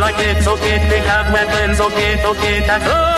like it's okay to have weapons, okay, okay, that's us.